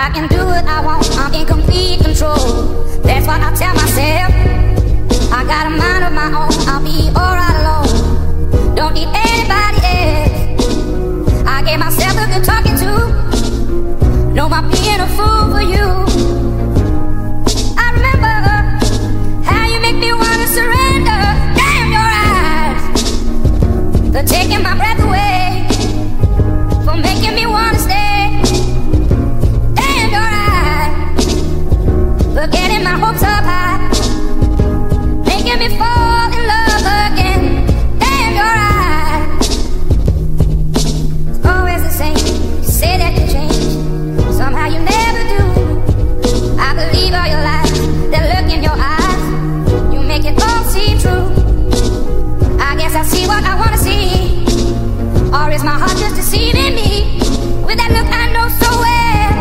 I can do what I want, I'm in complete control. That's what I tell myself. I got a mind of my own, I'll be alright alone. Don't need anybody else. I gave myself a good talking to. No, I'm being a fool for you. what I wanna see? Or is my heart just deceiving me? With that look I know so well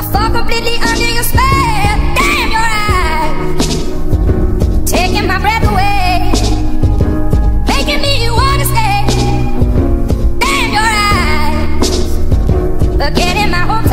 I fall completely under your spell Damn, your eyes Taking my breath away Making me wanna stay Damn, your eyes forgetting my hopes